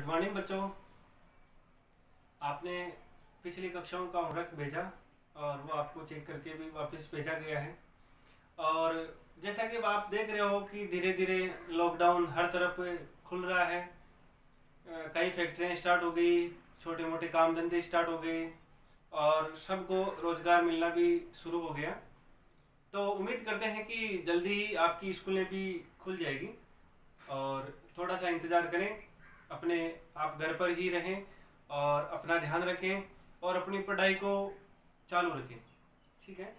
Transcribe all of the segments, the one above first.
Good morning बच्चों, आपने पिछली कक्षाओं का होमवर्क भेजा और वो आपको चेक करके भी वापस भेजा गया है। और जैसा कि आप देख रहे हो कि धीरे धीरे लॉकडाउन हर तरफ़ खुल रहा है। कई फैक्ट्रियाँ स्टार्ट हो गई छोटे मोटे काम धंधे स्टार्ट हो गए और सबको रोज़गार मिलना भी शुरू हो गया। तो उम्मीद करते हैं कि जल्दी ही आपकी स्कूलें भी खुल जाएगी और थोड़ा सा इंतज़ार करें। अपने आप घर पर ही रहें और अपना ध्यान रखें और अपनी पढ़ाई को चालू रखें, ठीक है?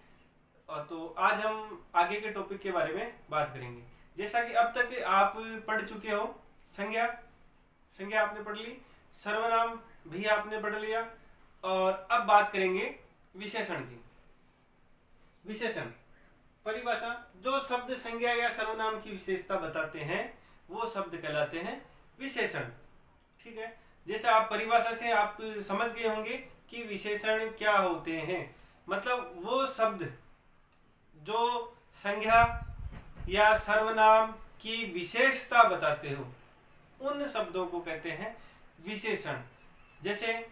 और तो आज हम आगे के टॉपिक के बारे में बात करेंगे। जैसा कि अब तक आप पढ़ चुके हो, संज्ञा संज्ञा आपने पढ़ ली, सर्वनाम भी आपने पढ़ लिया और अब बात करेंगे विशेषण की। विशेषण, परिभाषा, जो शब्द संज्ञा या सर्वनाम की विशेषता बताते हैं, वो शब्द कहलाते हैं विशेषण। ठीक है? जैसे आप परिभाषा से आप समझ गए होंगे कि विशेषण क्या होते हैं। मतलब वो शब्द जो संज्ञा या सर्वनाम की विशेषता बताते हो, उन शब्दों को कहते हैं विशेषण। जैसे,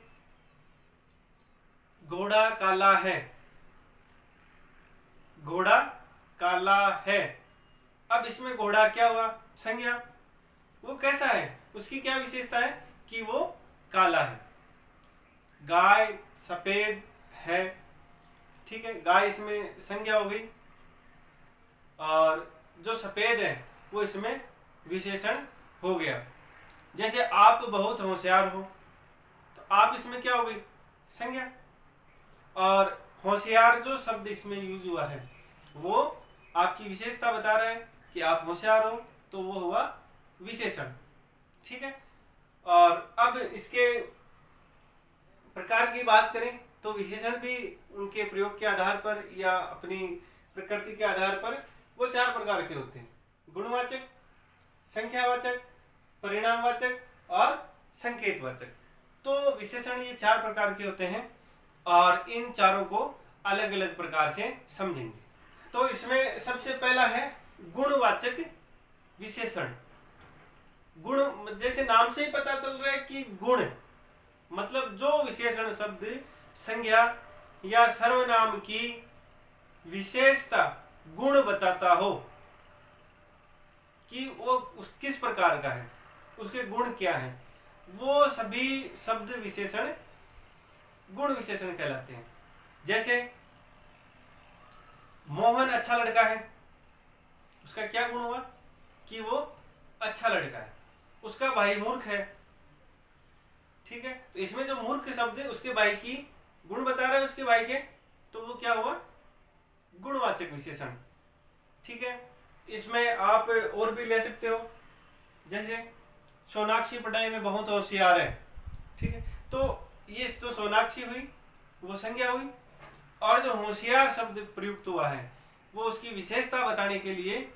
घोड़ा काला है। घोड़ा काला है। अब इसमें घोड़ा क्या हुआ? संज्ञा। वो कैसा है? उसकी क्या विशेषता है? कि वो काला है। गाय सफ़ेद है। ठीक है, गाय इसमें संज्ञा हो गई। और जो सफ़ेद है, वो इसमें विशेषण हो गया। जैसे आप बहुत होशियार हो तो आप इसमें क्या हो गई? संज्ञा। और होशियार जो शब्द इसमें यूज़ हुआ है, वो आपकी विशेषता बता रहा है कि आप होशियार हो तो वो हुआ विशेषण। ठीक है? और अब इसके प्रकार की बात करें तो विशेषण भी उनके प्रयोग के आधार पर या अपनी प्रकृति के आधार पर वो चार प्रकार के होते हैं। गुणवाचक, संख्यावाचक, परिणामवाचक और संकेतवाचक। तो विशेषण ये चार प्रकार के होते हैं और इन चारों को अलग अलग प्रकार से समझेंगे। तो इसमें सबसे पहला है गुणवाचक विशेषण। गुण, जैसे नाम से ही पता चल रहा है कि गुण मतलब जो विशेषण शब्द, संज्ञा या सर्वनाम की विशेषता गुण बताता हो, कि वो उस किस प्रकार का है, उसके गुण क्या है, वो सभी शब्द विशेषण गुण विशेषण कहलाते हैं। जैसे, मोहन अच्छा लड़का है, उसका क्या गुण हुआ, कि वो अच्छा लड़का है। उसका भाई मूर्ख है। ठीक है? तो इसमें जो मूर्ख शब्द है, उसके भाई की गुण बता रहा है उसके भाई के तो वो क्या हुआ? गुणवाचक विशेषण। ठीक है? इसमें आप और भी ले सकते हो। जैसे सोनाक्षी पढ़ाई में बहुत होशियार है। ठीक है? तो ये तो सोनाक्षी हुई, वो संज्ञा हुई, और जो होशियार शब्द प्रयुक्त हुआ है, वो उसकी विशेषता बताने के लिए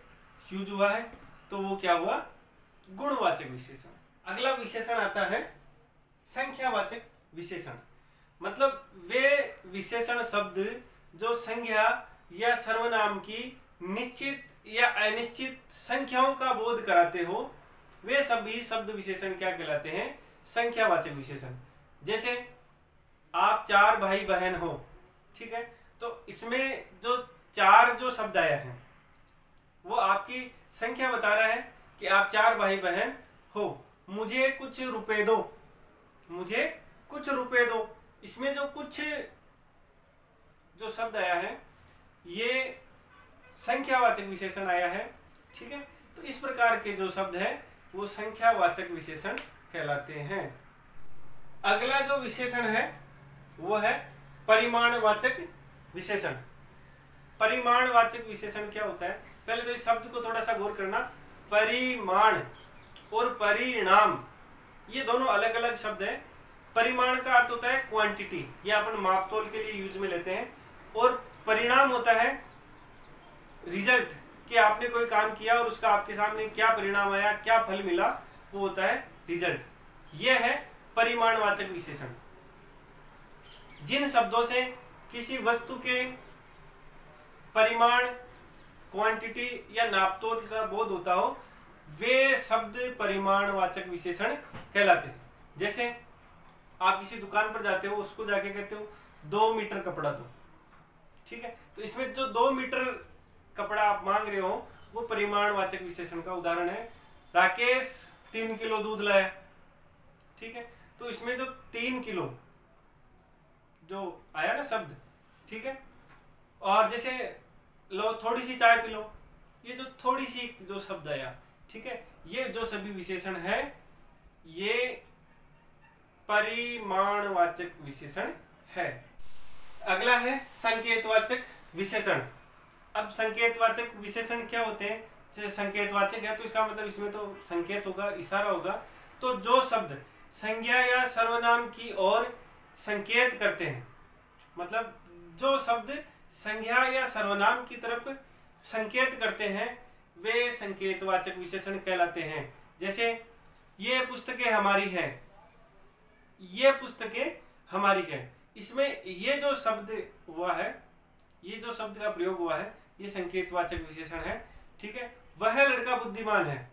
यूज़ हुआ है। तो वो क्या हुआ? गुणवाचक विशेषण। अगला विशेषण आता है संख्यावाचक विशेषण। मतलब वे विशेषण शब्द जो संज्ञा या सर्वनाम की निश्चित या अनिश्चित संख्याओं का बोध कराते हो, वे सभी शब्द विशेषण क्या कहलाते हैं? संख्यावाचक विशेषण। जैसे आप चार भाई बहन हो, ठीक है? तो इसमें जो चार जो शब्द आया है, वो आपकी संख्या बता रहा है कि आप चार भाई बहन हो, मुझे कुछ रुपए दो। मुझे कुछ रुपए दो। इसमें जो कुछ, जो शब्द आया है, ये संख्यावाचक विशेषण आया है, ठीक है? तो इस प्रकार के जो शब्द है, वो संख्यावाचक विशेषण कहलाते हैं। अगला जो विशेषण है, वो है परिमाणवाचक विशेषण। परिमाणवाचक विशेषण क्या होता है? पहले तो इस शब्द को थोड़ा सा गौर करना। परिमाण और परिणाम। ये दोनों अलग अलग शब्द हैं। परिमाण का अर्थ होता है क्वांटिटी ये अपन मापतोल के लिए यूज़ में लेते हैं। और परिणाम होता है रिज़ल्ट कि आपने कोई काम किया और उसका आपके सामने क्या परिणाम आया, क्या फल मिला, वो होता है रिज़ल्ट ये है परिमाणवाचक विशेषण जिन शब्दों से किसी वस्तु के परिमाण क्वांटिटी या नापतोल का बोध होता हो, वे शब्द परिमाणवाचक विशेषण कहलाते हैं। जैसे, आप किसी दुकान पर जाते हो, उसको जाके कहते हो, दो मीटर कपड़ा दो। ठीक है? तो इसमें जो दो मीटर कपड़ा आप मांग रहे हो, वो परिमाणवाचक विशेषण का उदाहरण है। राकेश, तीन किलो दूध लाया। ठीक है? तो इसमें जो तीन किलो, जो आया ना शब्द, ठीक है? और जैसे लो, थोड़ी सी चाय पी लो। ये जो थोड़ी सी जो शब्द आया ठीक है? ये जो सभी विशेषण है, ये परिमाणवाचक विशेषण है। अगला है संकेतवाचक विशेषण। अब संकेतवाचक विशेषण क्या होते हैं? जैसे संकेतवाचक है तो इसका मतलब इसमें तो संकेत होगा, इशारा होगा। तो जो शब्द संज्ञा या सर्वनाम की ओर संकेत करते हैं मतलब जो शब्द संज्ञा या सर्वनाम की तरफ़ संकेत करते हैं, वे संकेतवाचक विशेषण कहलाते हैं। जैसे, ये पुस्तकें हमारी हैं। ये पुस्तकें हमारी है। इसमें ये जो शब्द हुआ है, ये जो शब्द का प्रयोग हुआ है, ये संकेतवाचक विशेषण है, ठीक है? वह लड़का बुद्धिमान है।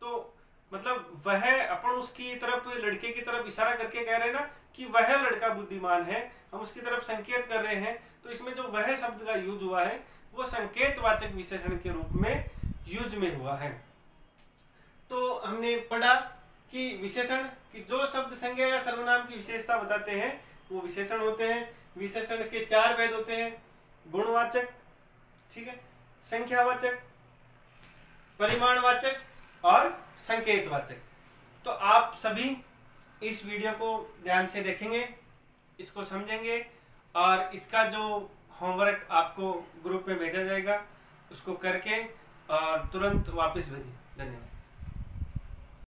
तो मतलब वह अपन उसकी तरफ़, लड़के की तरफ़ इशारा करके कह रहे हैं ना कि वह लड़का बुद्धिमान है, हम उसकी तरफ़ संकेत कर रहे हैं। तो इसमें जो वह शब्द का यूज़ हुआ है, वो संकेतवाचक विशेषण के रूप में यूज़ में हुआ है। तो हमने पढ़ा कि विशेषण, कि जो शब्द संज्ञा या सर्वनाम की विशेषता बताते हैं, वो विशेषण होते हैं। विशेषण के चार भेद होते हैं, गुणवाचक, ठीक है, संख्यावाचक, परिमाणवाचक और संकेतवाचक। तो आप सभी इस वीडियो को ध्यान से देखेंगे, इसको समझेंगे और इसका जो होमवर्क आपको ग्रुप में भेजा जाएगा, उसको करके और तुरंत वापस भेजें धन्यवाद।